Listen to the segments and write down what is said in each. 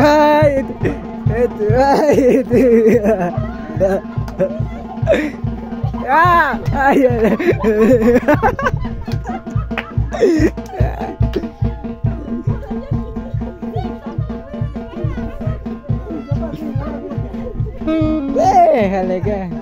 Ah, itu, itu, ah. Ah, ah, लेके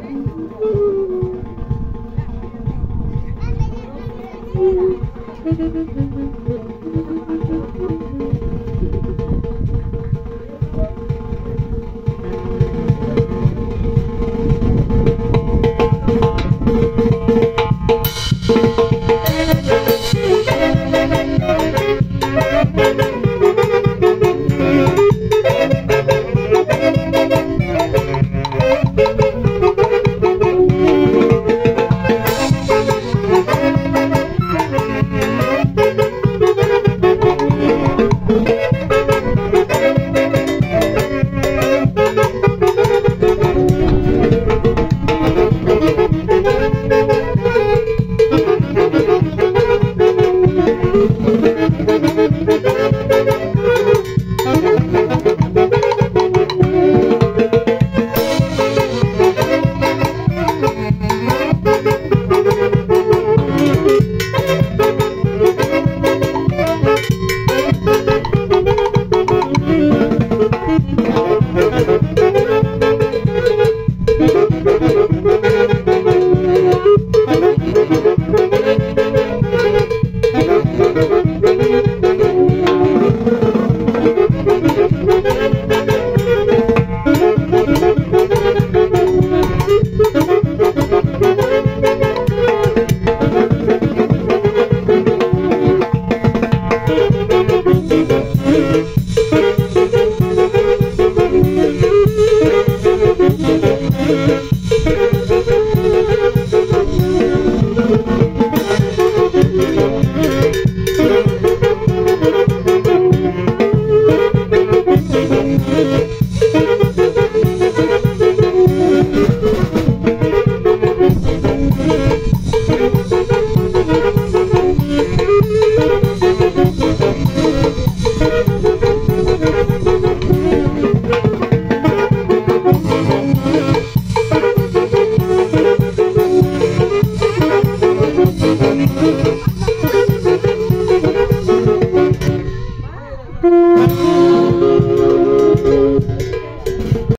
Thank you.